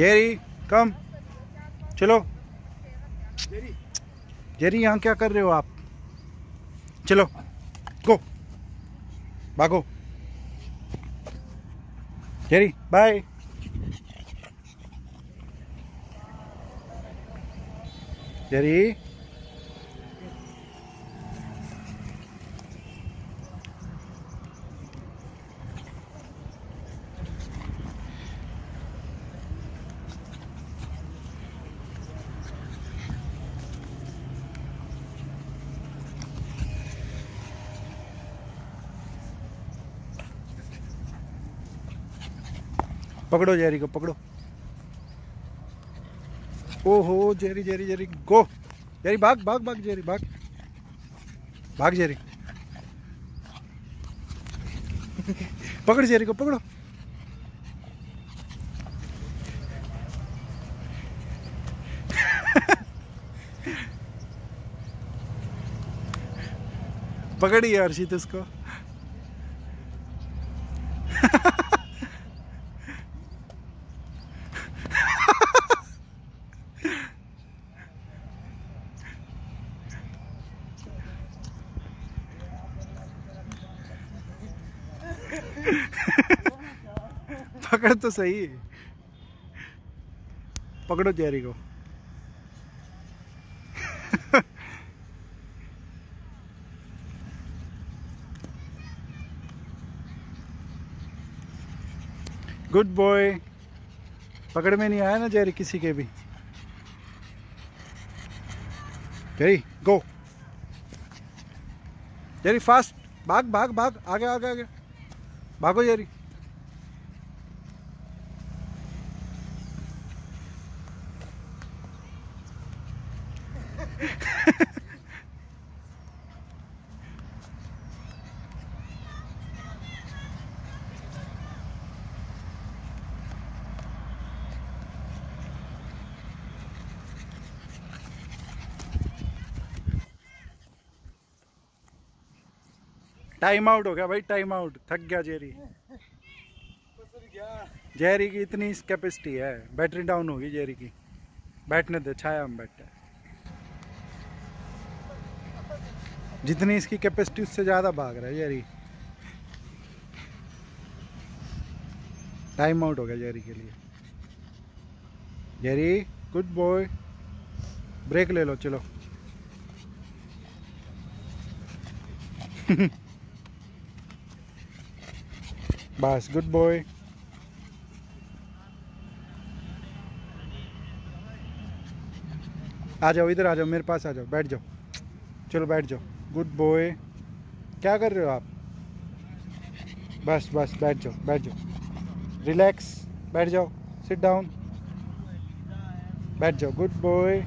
Jerry कम। चलो। Jerry यहाँ क्या कर रहे हो आप? चलो गो भागो। जेरी बाय जेरी पकड़ो जेरी को, पकड़ो। ओहो, Jerry Jerry Jerry, go. Jerry, भाग भाग भाग, जेरी, भाग। भाग, जेरी। पकड़ जेरी को, पकड़ो। पकड़ी हर्षित उसको। पकड़ तो सही पकड़ो जेरी को। गुड बॉय पकड़ में नहीं आया ना जेरी किसी के भी। जेरी गो जेरी फास्ट भाग भाग भाग। आगे आगे आगे। भागो जेरी। टाइम आउट हो गया भाई टाइम आउट थक गया जेरी जेरी की इतनी कैपेसिटी है। बैटरी डाउन होगी जेरी की। बैठने दे, छाया हम बैठे जितनी इसकी कैपेसिटी उससे ज़्यादा भाग रहा है जेरी टाइम आउट हो गया जेरी के लिए। जेरी गुड बॉय ब्रेक ले लो, चलो। बस गुड बॉय आ जाओ, इधर आ जाओ, मेरे पास आ जाओ, बैठ जाओ। चलो, बैठ जाओ। गुड बॉय क्या कर रहे हो आप? बस बस, बैठ जाओ बैठ जाओ। रिलैक्स बैठ जाओ सिट डाउन बैठ जाओ गुड बॉय